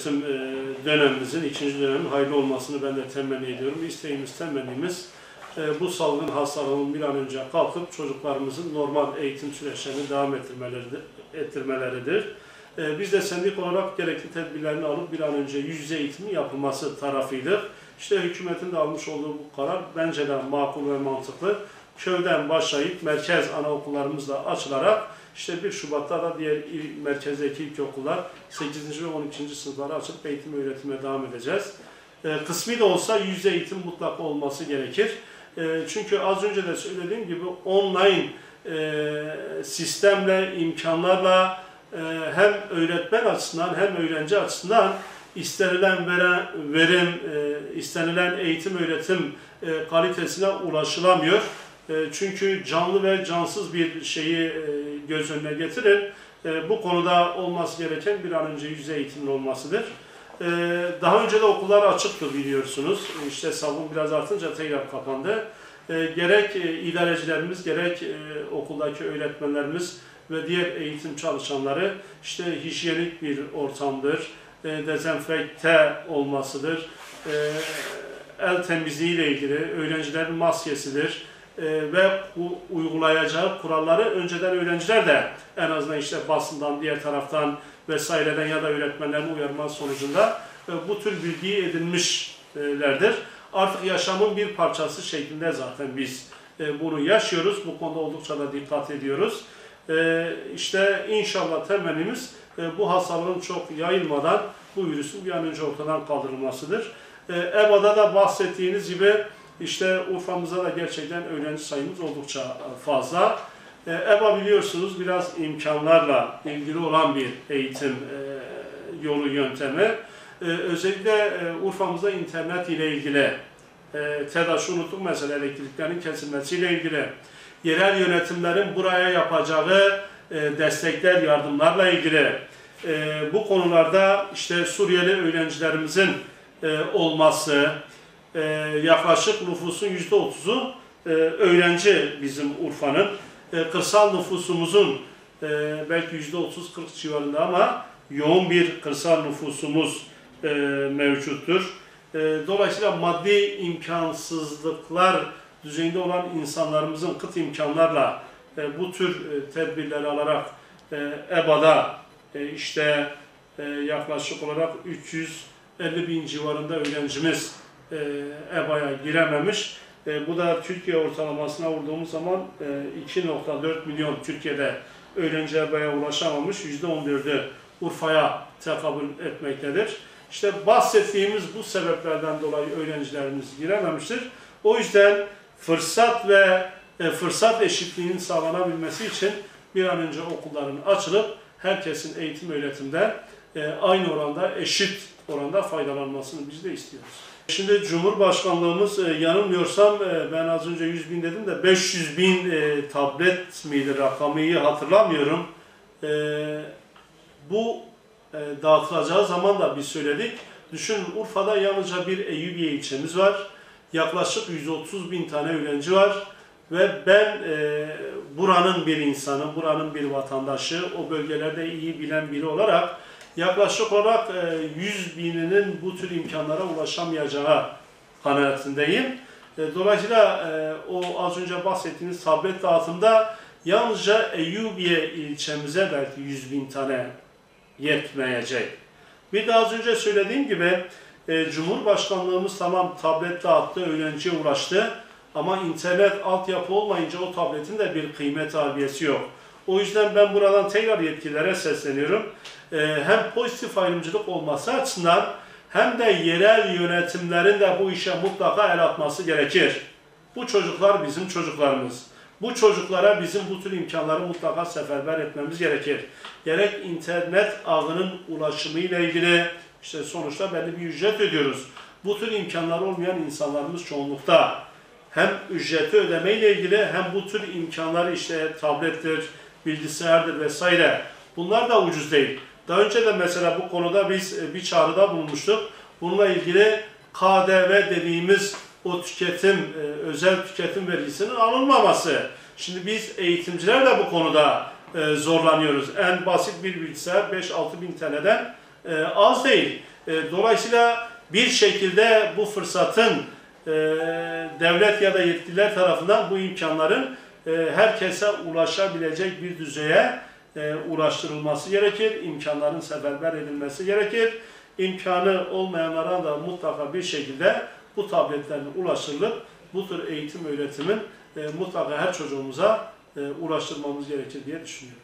öğretim e, dönemimizin, ikinci dönemin hayırlı olmasını ben de temenni ediyorum. İsteğimiz, temennimiz e, bu salgın hastalığın bir an önce kalkıp çocuklarımızın normal eğitim süreçlerini devam ettirmeleridir. E, Biz de sendik olarak gerekli tedbirlerini alıp bir an önce yüz yüze eğitimin yapılması tarafıydık. İşte hükümetin de almış olduğu bu karar bence de makul ve mantıklı. Köyden başlayıp merkez anaokullarımızla açılarak işte 1 Şubat'ta da diğer il, merkezdeki ilkokullar 8. ve 12. sınıfları açıp eğitim öğretime devam edeceğiz. E, kısmi de olsa yüzde eğitim mutlaka olması gerekir. E, çünkü az önce de söylediğim gibi online e, sistemle, imkanlarla e, hem öğretmen açısından hem öğrenci açısından istenilen veren, verim, e, istenilen eğitim öğretim e, kalitesine ulaşılamıyor. E, çünkü canlı ve cansız bir şeyi e, göz önüne getirin. E, bu konuda olması gereken bir an önce yüz eğitimin olmasıdır. Daha önce de okullar açıktı biliyorsunuz. İşte salgın biraz artınca tekrar kapandı. Gerek idarecilerimiz, gerek okuldaki öğretmenlerimiz ve diğer eğitim çalışanları işte hijyenik bir ortamdır, dezenfekte olmasıdır, el temizliği ile ilgili öğrencilerin maskesidir ve bu uygulayacağı kuralları önceden öğrenciler de en azından işte basından, diğer taraftan vesaireden ya da öğretmenlerin uyarması sonucunda e, bu tür bilgiyi edinmişlerdir. Artık yaşamın bir parçası şeklinde zaten biz e, bunu yaşıyoruz. Bu konuda oldukça da dikkat ediyoruz. E, işte inşallah temennimiz bu hastalığın çok yayılmadan bu virüsün bir an önce ortadan kaldırılmasıdır. EBA'da da bahsettiğiniz gibi işte Urfa'mızda da gerçekten öğrenci sayımız oldukça fazla. E, EBA biliyorsunuz biraz imkanlarla ilgili olan bir eğitim e, yolu yöntemi. E, özellikle e, Urfa'mızda internet ile ilgili e, TEDAŞ'ı unuttuk mesela elektriklerin kesilmesiyle ilgili yerel yönetimlerin buraya yapacağı e, destekler, yardımlarla ilgili e, bu konularda işte Suriyeli öğrencilerimizin e, olması, e, yaklaşık nüfusun yüzde otuzu e, öğrenci bizim Urfa'nın. E, kırsal nüfusumuzun e, belki yüzde otuz kırk civarında ama yoğun bir kırsal nüfusumuz e, mevcuttur. E, dolayısıyla maddi imkansızlıklar düzeyinde olan insanlarımızın kıt imkanlarla e, bu tür e, tedbirleri alarak e, EBA'da e, işte e, yaklaşık olarak 350 bin civarında öğrencimiz EBA'ya girememiş. E, bu da Türkiye ortalamasına vurduğumuz zaman e, 2.4 milyon Türkiye'de öğrenci EBA'ya ulaşamamış. %14'ü Urfa'ya tekabül etmektedir. İşte bahsettiğimiz bu sebeplerden dolayı öğrencilerimiz girememiştir. O yüzden fırsat ve e, fırsat eşitliğinin sağlanabilmesi için bir an önce okulların açılıp herkesin eğitim öğretimde e, aynı oranda eşit oranda faydalanmasını biz de istiyoruz. Şimdi Cumhurbaşkanlığımız e, yanılmıyorsam e, ben az önce 100 bin dedim de 500 bin e, tablet miydi rakamı iyi hatırlamıyorum. E, bu e, dağıtılacağı zaman da biz söyledik. Düşünün Urfa'da yalnızca bir Eyyubiye ilçemiz var. Yaklaşık 130 bin tane öğrenci var. Ve ben e, buranın bir insanı, buranın bir vatandaşı, o bölgelerde iyi bilen biri olarak yaklaşık olarak e, 100 bininin bu tür imkanlara ulaşamayacağı kanaatindeyim. E, dolayısıyla e, o az önce bahsettiğiniz tablet dağıtımda yalnızca Eyyubiye ilçemize belki 100 bin tane yetmeyecek. Bir de az önce söylediğim gibi e, Cumhurbaşkanlığımız tamam tablet dağıttı, öğrenciye ulaştı. Ama internet altyapı olmayınca o tabletin de bir kıymet harbiyesi yok. O yüzden ben buradan tekrar yetkililere sesleniyorum. Ee, hem pozitif ayrımcılık olması açısından hem de yerel yönetimlerin de bu işe mutlaka el atması gerekir. Bu çocuklar bizim çocuklarımız. Bu çocuklara bizim bu tür imkanları mutlaka seferber etmemiz gerekir. Gerek internet ağının ulaşımı ile ilgili işte sonuçta belli bir ücret ödüyoruz. Bu tür imkanları olmayan insanlarımız çoğunlukta hem ücreti ödeme ile ilgili hem bu tür imkanları işte tablettir, bilgisayardır vesaire bunlar da ucuz değil. Daha önce de mesela bu konuda biz e, bir çağrıda bulunmuştuk. Bununla ilgili KDV dediğimiz o tüketim, e, özel tüketim vergisinin alınmaması. Şimdi biz eğitimciler de bu konuda e, zorlanıyoruz. En basit bir bilgisayar 5-6 bin TL'den az değil. Dolayısıyla bir şekilde bu fırsatın devlet ya da yetkililer tarafından bu imkanların herkese ulaşabilecek bir düzeye e, ulaştırılması gerekir. İmkanların seferber edilmesi gerekir. İmkanı olmayanlara da mutlaka bir şekilde bu tabletlerin ulaştırılıp bu tür eğitim öğretimin e, mutlaka her çocuğumuza e, ulaştırmamız gerekir diye düşünüyorum.